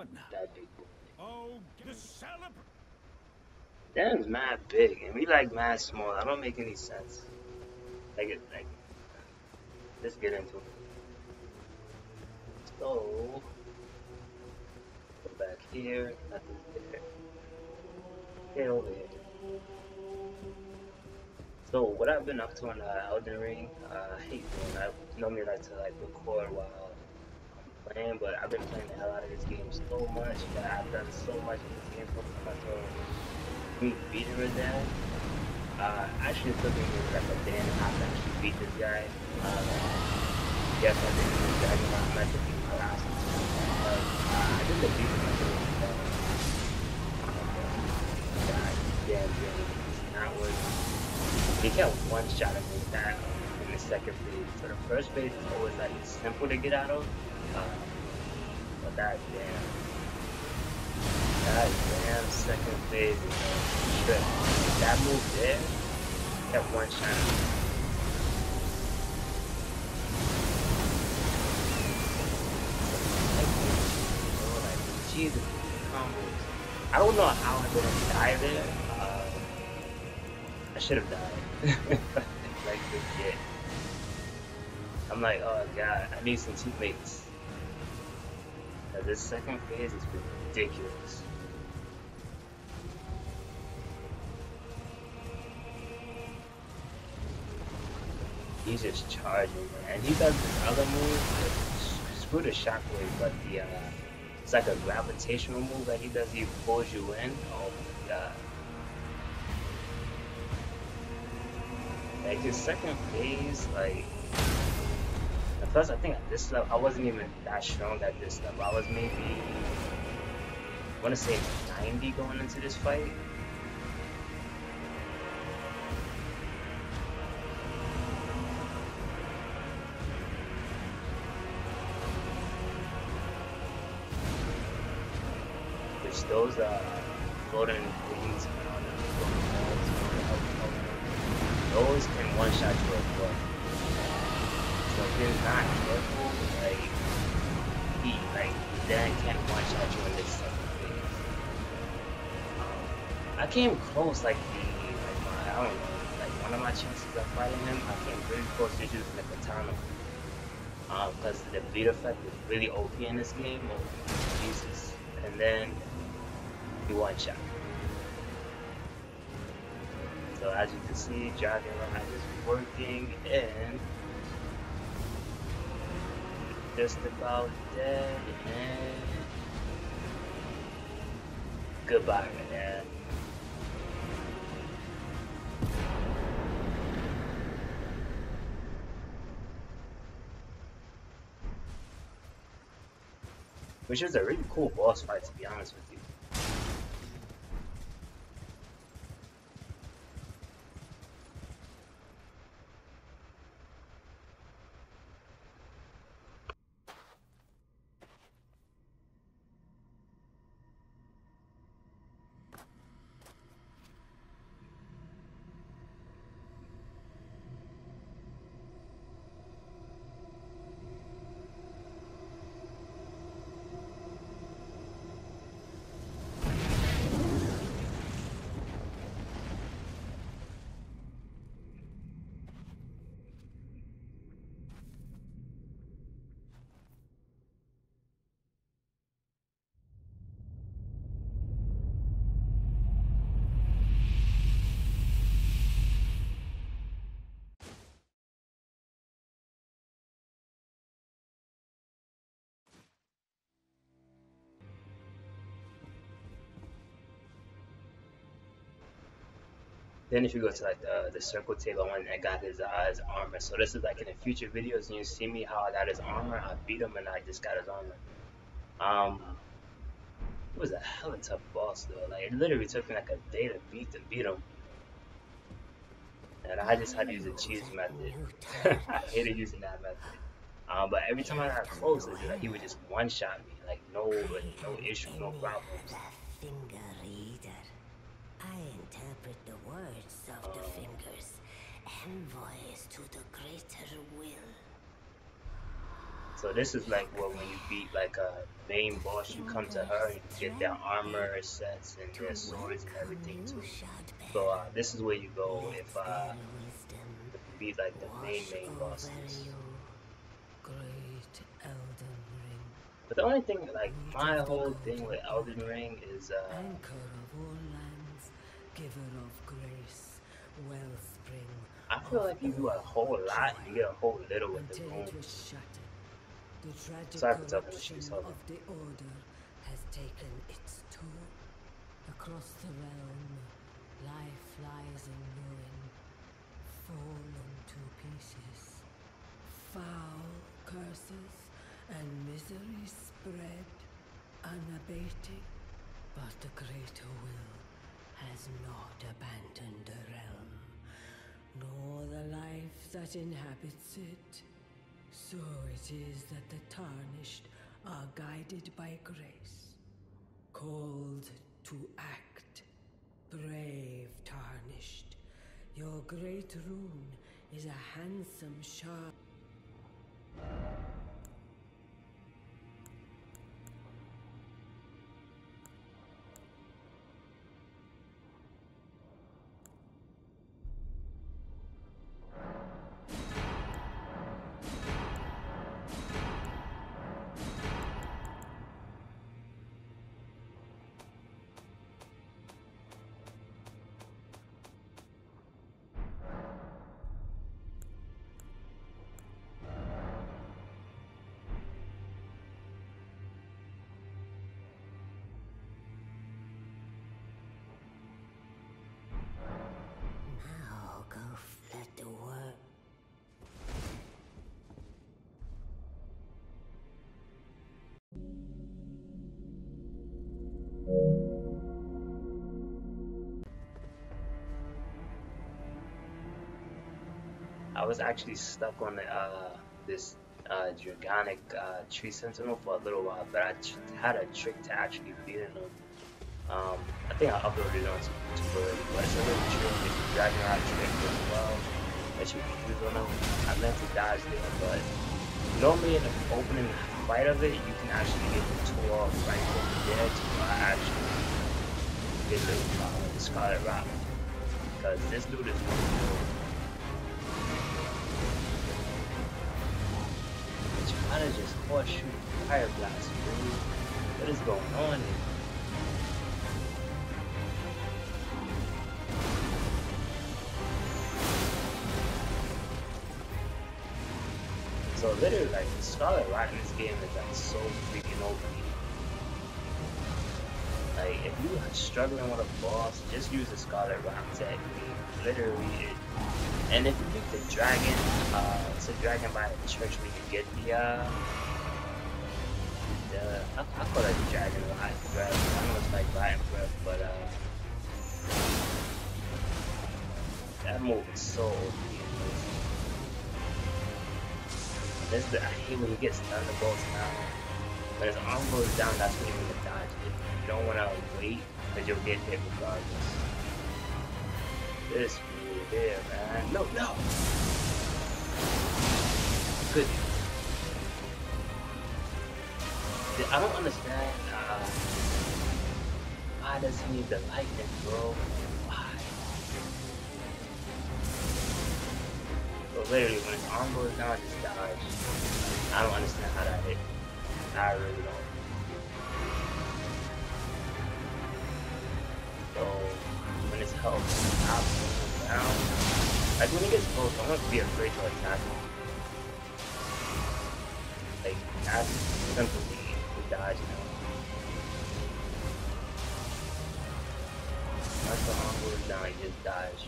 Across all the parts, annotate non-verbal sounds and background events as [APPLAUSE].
But now, That big boy. oh, the celebration! Dan's mad big, and we like mad small. That don't make any sense. Like it, like. Let's get into it. So, go back here. Nothing [LAUGHS] there. Get over here. So, what I've been up to on uh, Elden Ring, uh, I hate doing. I normally like to like record while I'm playing, but I've been playing the hell out of this game so much that I've done so much in this game for my me beating her down. Uh, actually, took me like a day and a half to actually beat this guy. Uh, yes, I did this guy. You know, I meant to beat the last. But uh, I did the beat him. Damn, damn. It's not working. He kept one shot at me that second phase. So the first phase is always like simple to get out of. Uh, but that damn. God damn, second phase is a trip. That move there, that one shot. Jesus. I don't know how I didn't die there. Uh, I should have died. [LAUGHS] like legit. I'm like, oh god, I need some teammates. Now, this second phase is ridiculous. He's just charging, man. And he does this other move, screw the shockwave, but the uh, it's like a gravitational move that he does. He pulls you in. Oh my god! Like his second phase, like first I think at this level I wasn't even that strong at this level. I was maybe I want to say 90 going into this fight. Which those uh, golden came close like like I don't know like one of my chances of fighting him. I came really close to using the katana. Um, because the bleed effect is really OP in this game. Oh, Jesus. And then he one shot. So as you can see, Dragon Ride is working and just about dead and goodbye, man. Which is a really cool boss fight, to be honest with you. Then if you go to like the, the circle table, I went and got his uh, his armor. So this is like in the future videos, and you see me how I got his armor. I beat him and I just got his armor. Um, it was a hell of a tough boss though. Like it literally took me like a day to beat to beat him. And I just had to use the cheese method. [LAUGHS] I hated using that method. Um, but every time I got close, like, he would just one shot me, like no, like, no issue, no problems. Interpret the words of the fingers, envoys to the greater will. So this is like what when you beat like a main boss, you come to her and you get their armor sets and their swords and everything too. So uh, this is where you go if uh, if you beat like the main main bosses. But the only thing, like my whole thing with Elden Ring is uh, anchor of all lands, giver of grace, wellspring. I feel like you do a whole lot, you get a whole little with the Until room. it was shattered. The tragic Sorry for shit, of the Order has taken its toll. Across the realm, life lies in ruin, fallen to pieces. Foul curses and misery spread, unabating. But the greater will has not abandoned the realm, nor the life that inhabits it. So it is that the tarnished are guided by grace, called to act. Brave tarnished, your great rune is a handsome shard. I was actually stuck on uh, this uh, Dragonic uh, Tree Sentinel for a little while, but I had a trick to actually beating them. Um, I think I uploaded it on YouTube already, but it's a little trick. It's a Dragon trick as well that you can use on them. I meant to dodge there, but normally in the opening fight of it, you can actually get the two off right over there to actually get the, uh, the Scarlet Rot. Because this dude is one trying to just horseshoe fire blast, dude. What is going on here? So literally, like the Scarlet Rot in this game is like so freaking OP. Like if you are struggling with a boss, just use the Scarlet Rot technique. Literally, it, and if the dragon, uh, it's a dragon by the church where you get the uh, the I, I call it the dragon life breath. I know it's like Rotten Breath, but uh, that move is so this. This the, I hate when he gets thunderbolts now. When his arm goes down, that's when you want to dodge it. You don't want to wait, because you'll get hit regardless. This really here, man. No, no! Good. I don't understand, uh, why does he need the lightning, bro? Why? But literally, when his arm goes down, I just dodge. I don't understand how that hit. I really don't. His health stops moving down, like when he gets close, I want to be afraid to attack him. Like, that's simply he dodge now. Once the goes down, you just dodge.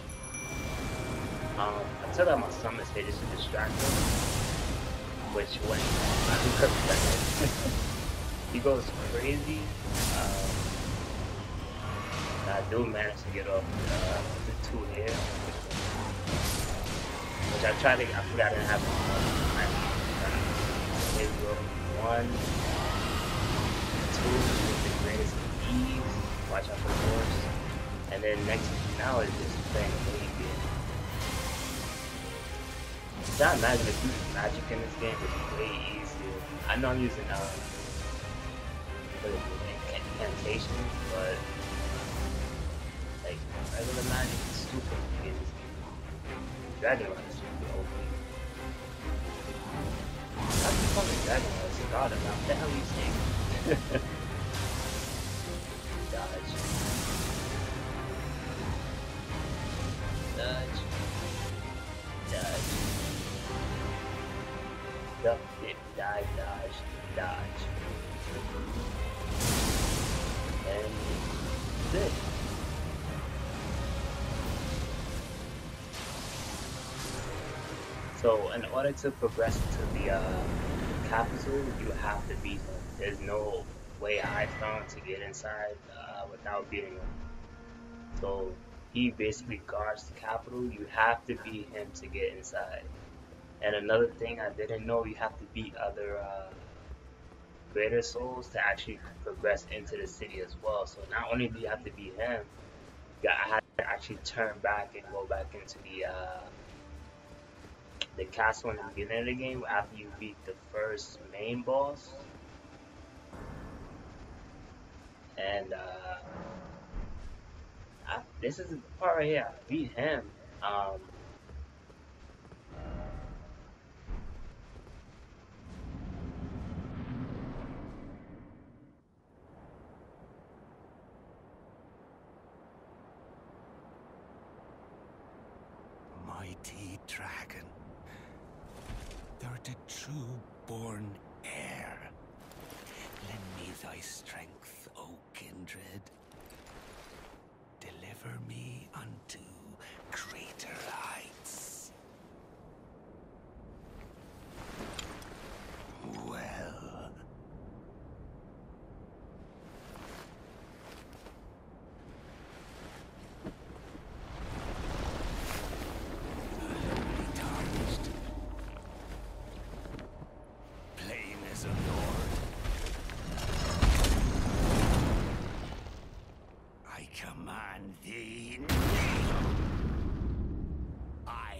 Um, I took out my summon stage just to distract him, which went [LAUGHS] [LAUGHS] he goes crazy. Um, I do manage to get off uh, the two here, which I tried to. I forgot I have. Here we go. One, two with the greatest ease. Watch out for the horse. And then next now is just playing a lead game. So I imagine if use magic in this game, it's way easier. I know I'm using um, what is incantations, but like regular magic is super to in this game. Dragon Run is super OP. I keep calling Dragon Run, it's God, what the hell are you saying? Dodge. Dodge. Dodge. Duck, dip, dive, dodge, dodge. And that's So in order to progress to the uh, capital, you have to beat him. There's no way I found to get inside uh, without beating him. So he basically guards the capital. You have to beat him to get inside. And another thing I didn't know, you have to beat other uh, greater souls to actually progress into the city as well. So not only do you have to beat him, you have to actually turn back and go back into the uh, the castle in the beginning of the game after you beat the first main boss. And uh, I, this is the part right here. I beat him. Um, Mighty dragon. Art a true born heir. Lend me thy strength, O kindred. Deliver me unto greater heights. Well. Be tarnished. Plain as a lord. I command thee kneel. I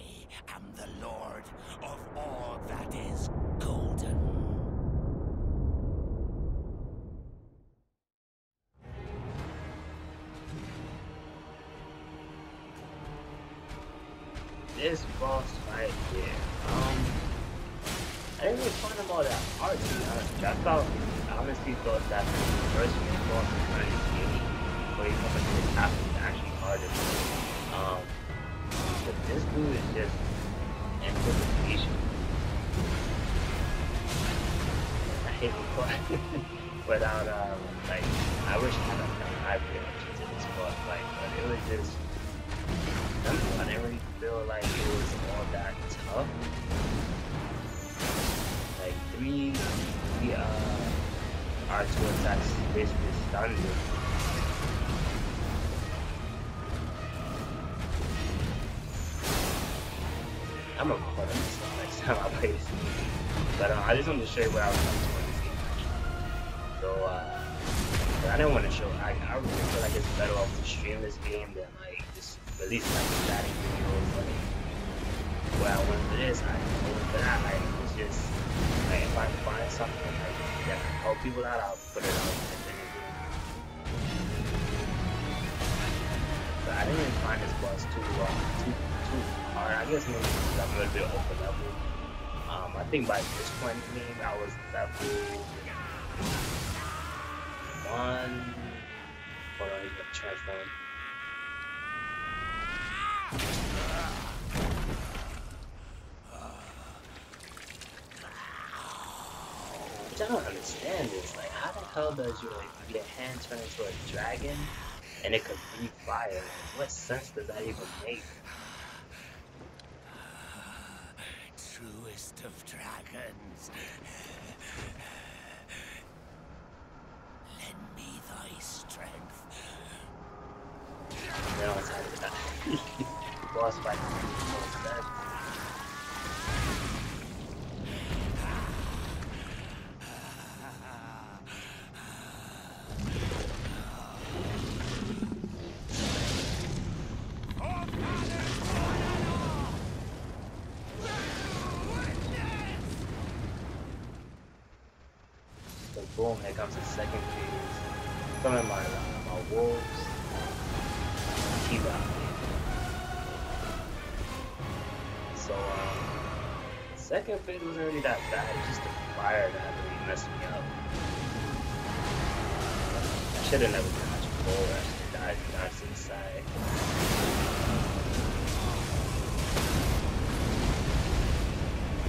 am the lord of all that is golden. this boss right here. Um, I didn't really find him all that hard to be honest. I thought, honestly thought that first Hate the [LAUGHS] without um, like I wish I had a hybrid to this boss fight, but it was just I didn't really feel like it was all that tough. Like three, three uh, R2 attacks basically stunned me. I'm gonna record this next time I play this. But uh, I just wanted to show you what I was up to I didn't want to show. I, I really feel like it's better off to stream this game than like just release like a static videos. Like what I went for this, I went for that. Like it's just like if I find something like that can help people out, I'll put it out. But I didn't find this boss too uh, too too hard. I guess maybe because I'm a little bit over level. Um, I think by this point game, I was level on. Hold on, he's got trash on. Which I don't understand is like how the hell does your like, your hand turn into a dragon and it could breathe fire? Like, what sense does that even make? Truest of dragons. Me thy strength. Boss fight. Second phase wasn't really that bad. It's just the fire that really messed me up. I should have never dodged full. I should have dodged dodged to the side.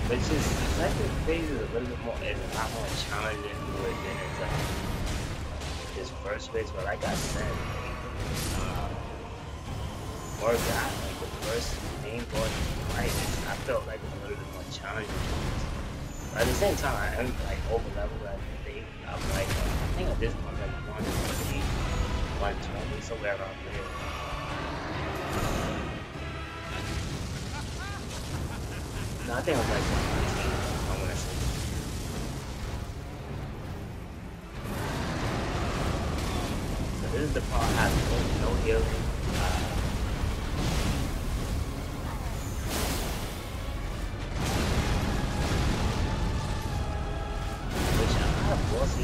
Just the second phase is a little bit more, it's a lot more challenging to it than it's uh, this first phase. But like I said, that, like the first main boss fight, I felt like a little bit more challenging. But at the same time, I am like over level at the thing. I'm like, uh, I think at this point, I'm like 120, 120, somewhere around there. No, I think I was like 119, I want to say. So this is the part I have no healing.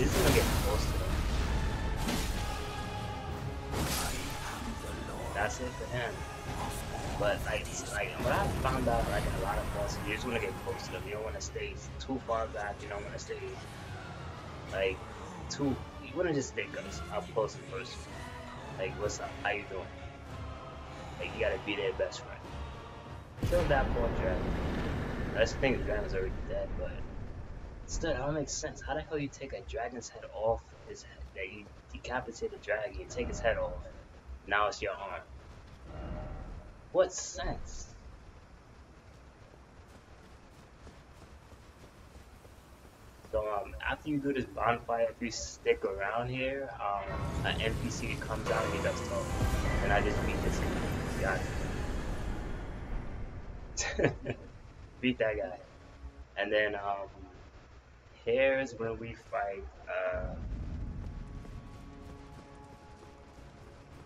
Is gonna get close to them. That's it for him. But like, like what I found out, like a lot of bosses, you just want to get close to them. You don't want to stay too far back. You don't want to stay like too. You want to just stay up close and personal. Like, what's up? How you doing? Like, you gotta be their best friend. Kill that poor dragon. That's the thing. Already dead, but still, that don't make sense. How the hell you take a dragon's head off his head? That you decapitate a dragon, you take his head off. Now it's your arm. What sense? So um, after you do this bonfire, if you stick around here, um, an NPC comes out and he does talk, and I just beat this guy. [LAUGHS] Beat that guy, and then um, here's when we fight. Uh,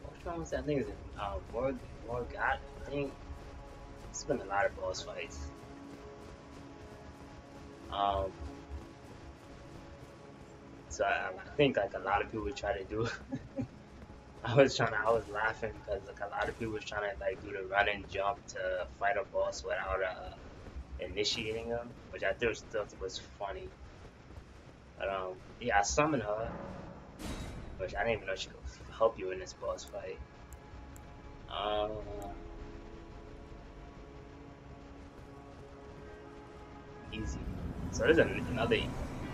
which one was that? I think it's uh, Morg Morgott. I think it's been a lot of boss fights. Um, so I, I think like a lot of people try to do. [LAUGHS] I was trying to, I was laughing because like a lot of people was trying to like do the run and jump to fight a boss without uh, initiating them, which I still was funny. But um, yeah, I summoned her, which I didn't even know she could help you in this boss fight. Um, easy. So there's an- another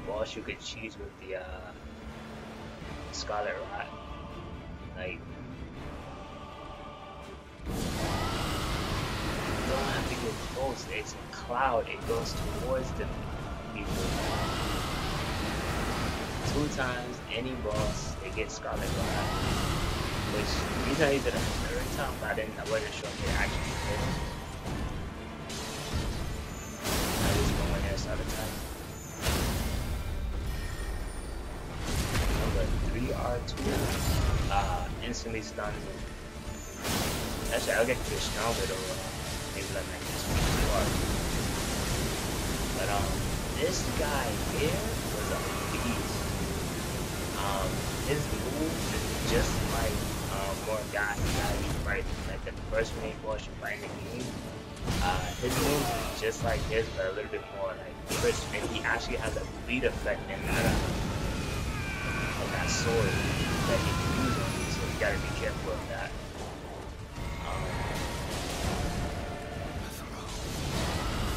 boss you could choose with the uh, Scarlet Rot. Like, you don't have to get close. It's a cloud. It goes towards the people. Two times any boss, they get Scarlet Rot. Which these are either the third time, but I didn't. I wasn't sure if they actually did. I just go in there start attacking. Number three R two uh instantly stuns him. Actually I'll get the stronger though, uh, maybe let me get R two. But um this guy here. Um his move is just like um guy you fight like the first main boss you fight in the game. Uh, his move is just like his, but a little bit more like crisp, and he actually has a bleed effect in that, uh, in that sword that he can use on you, so you gotta be careful of that. Um,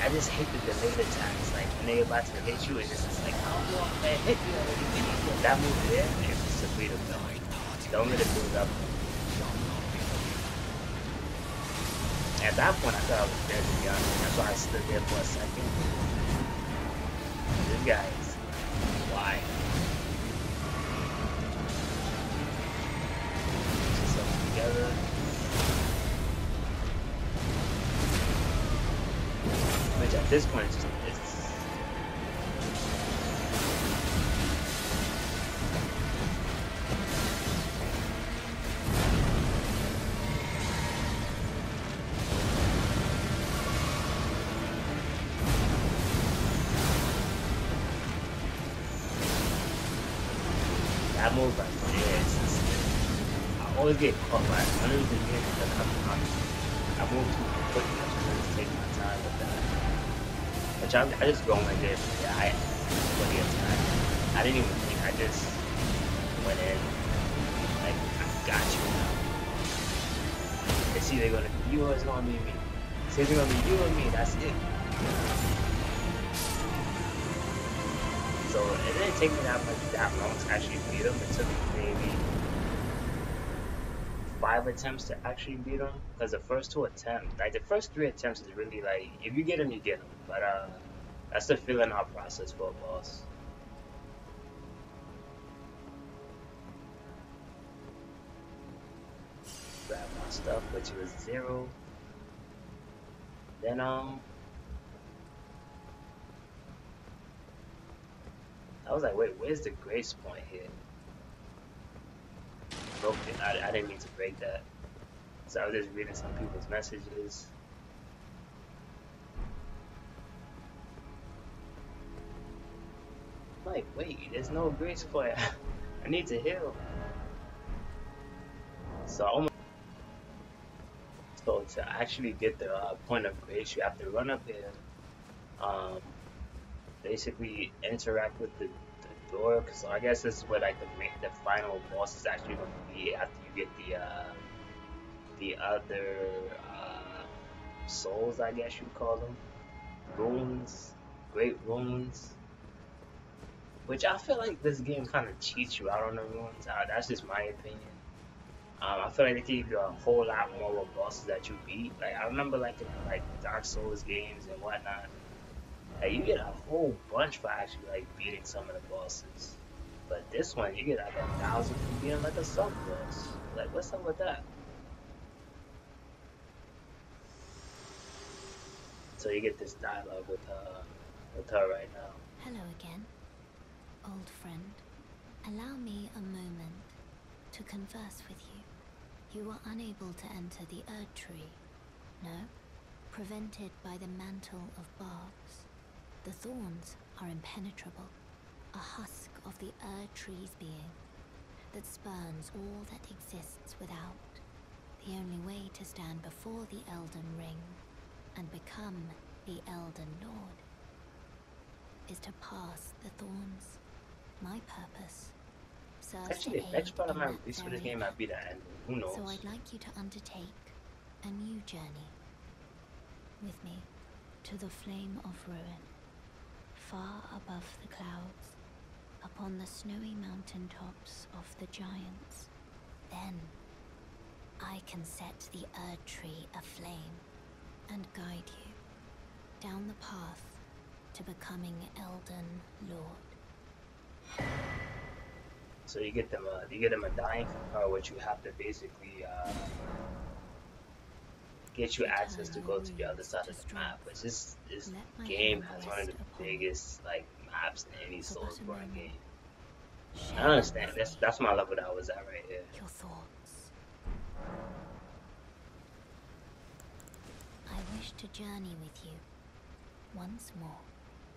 I just hate the delayed attacks, like when they're about to hit you, it's just it's like, That move there, a bleed effect. Don't let it build up. at that point, I thought I was dead, to be honest. That's why I stood there for a second. This guy is why? Together. Which at this point, it's just always get caught by one of the games that I'm not. I move too quick. I just to take my time with that. Which I, I just go like this. Yeah, I plenty of time. I didn't even think. I just went in. Like I got you now. It's either gonna be you or it's gonna be me. It's either gonna be you or me. That's it. So it didn't take me that much that long to actually beat him. It took me maybe five attempts to actually beat him because the first two attempts, like the first three attempts, is really like if you get him, you get him. But uh, that's the filling out process for a boss. Grab my stuff, which was zero. Then um, I was like, wait, where's the grace point here? broke it. I, I didn't mean to break that. So I was just reading some people's messages. Like, wait, there's no grace point. [LAUGHS] I need to heal. So almost so to actually get the uh, point of grace, you have to run up here, um, basically interact with the So I guess this is where like the the final boss is actually going to be after you get the uh, the other uh, souls. I guess you call them runes, great runes. Which I feel like this game kind of cheats you out on the runes. Uh, that's just my opinion. Um, I feel like they give you a whole lot more bosses that you beat. Like I remember like in like Dark Souls games and whatnot like you get a whole bunch for actually like beating some of the bosses. But this one, you get like a thousand for beating like a sub boss. Like, what's up with that? So you get this dialogue with her, with her right now. Hello again, old friend. Allow me a moment to converse with you. You were unable to enter the Erd Tree, no? Prevented by the mantle of barbs. The thorns are impenetrable, a husk of the Erd tree's being that spurns all that exists without. The only way to stand before the Elden Ring and become the Elden Lord is to pass the thorns. My purpose serves Actually, to next part of my this game might be the end. Who knows? So I'd like you to undertake a new journey with me to the Flame of Ruin far above the clouds, upon the snowy mountain tops of the giants. Then I can set the Erd Tree aflame and guide you down the path to becoming Elden Lord. So you get them, uh, you get them a dying power, which you have to basically uh, get you access to go to the other side of the map. Which this this game has one of the biggest like maps in any Soulsborne game. I understand. That's that's my level that I was at right here. Your thoughts. I wish to journey with you once more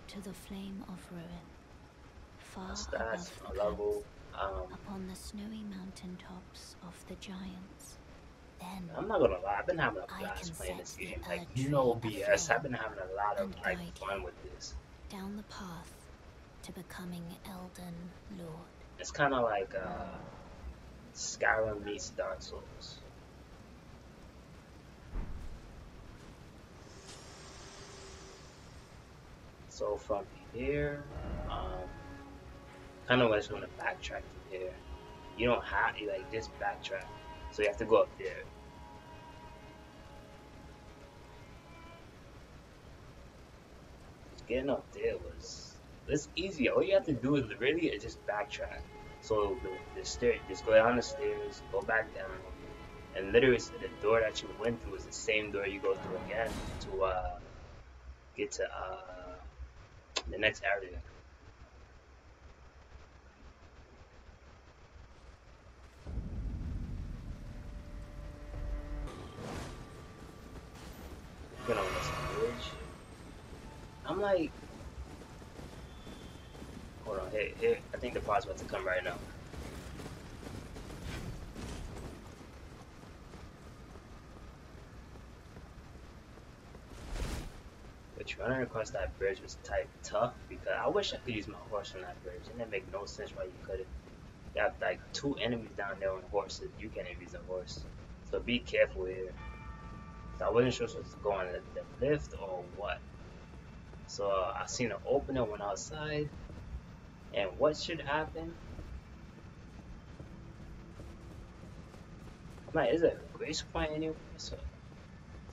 to the flame of ruin, far That's above that's the my level. Um, upon the snowy mountain tops of the giants. Then I'm not gonna lie, I've been having a blast playing this game. Like no BS. I've been having a lot of like fun with this. down the path to becoming Elden Lord. It's kind of like uh, Skyrim meets Dark Souls. So from here, um, kind of just want to backtrack from here. You don't have like just backtrack, so you have to go up there. Getting up there was it's easy. All you have to do is really is just backtrack. So the, the stair, just go down the stairs, go back down, and literally the door that you went through is the same door you go through again to uh, get to uh, the next area. Like, hold on, hey, hey, I think the pod's about to come right now. But running across that bridge was type tough because I wish I could use my horse on that bridge. It didn't make no sense why you couldn't. You have like two enemies down there on horses. You can't even use a horse. So be careful here. So I wasn't sure if it was going to the lift or what. So uh, I seen an opening, went outside, and what should happen? I'm like, is it a grace point anywhere? So,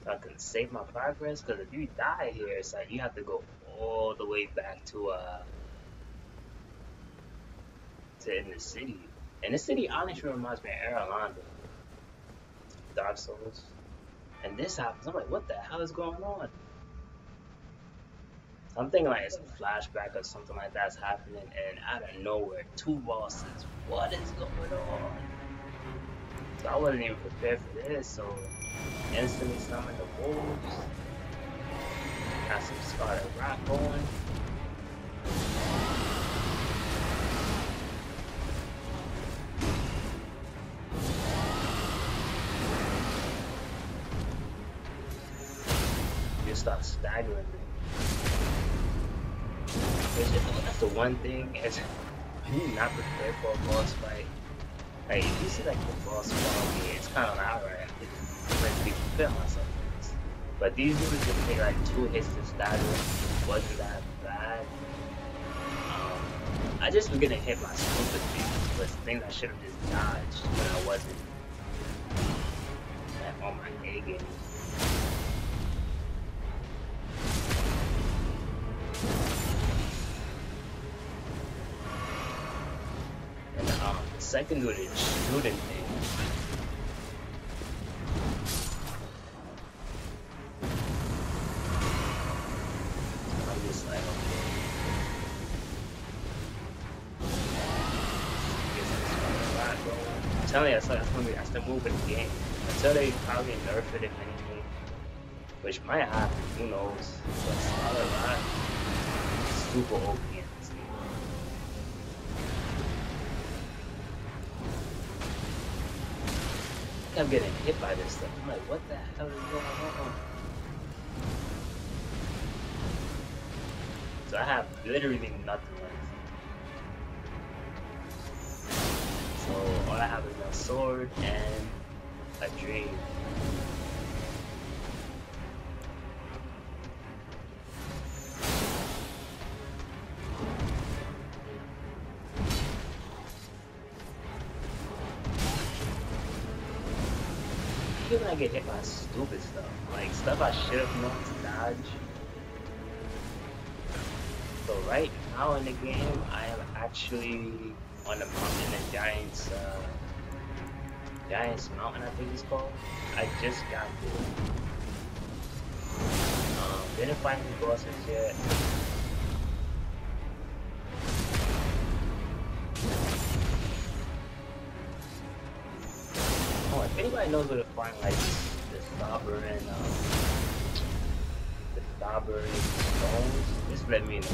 so I can save my progress? Because if you die here, it's like you have to go all the way back to uh to in the city. And the city honestly reminds me of Anor Londo. Dark Souls. And this happens. I'm like, what the hell is going on? I'm thinking like it's a flashback or something like that's happening, and out of nowhere, two bosses. What is going on? So I wasn't even prepared for this, so instantly summoned the wolves. Got some Scarlet Rot going. You start staggering. One thing is [LAUGHS] you're not prepared for a boss fight. Like if you see like the boss fight, it's kind of loud, right? I'm to be prepared myself. But these dudes just take like two hits to stagger. Wasn't that bad? Um, I just was getting hit by stupid things, but things I should have just dodged when I wasn't on my A game. Second one is shooting thing. I'm like. I'm telling you, that's, that's gonna be, that's the move in the game. Until they probably nerf it, if anything. Which might happen, who knows. But Scarlet Rot, super OP. I'm getting hit by this thing. I'm like, what the hell is going on? So I have literally nothing left. So all I have is a sword and a dream. Stuff I should have known to dodge. So right now in the game, I am actually on the mountain, the Giants, uh, Giants Mountain, I think it's called. I just got there. Um, didn't find any bosses yet. Oh, if anybody knows where to find like the and um, the stones, just let me know.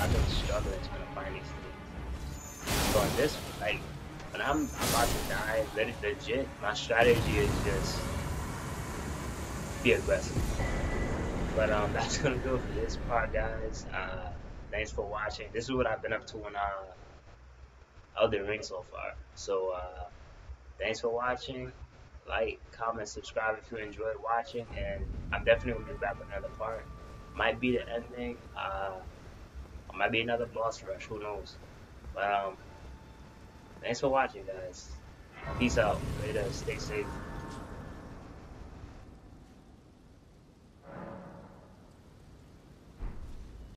I've been struggling trying to find these things. So on this, like, when I'm about to die, legit, my strategy is just be aggressive. But um, [LAUGHS] that's gonna it for this part, guys. Uh, thanks for watching. This is what I've been up to in uh, Elden Ring so far. So uh, thanks for watching like, comment, subscribe if you enjoyed watching, and I'm definitely gonna be back with another part. Might be the ending, uh, might be another boss rush, who knows. But um, thanks for watching, guys. Peace out. Later. Stay safe.